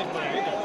Nice, buddy.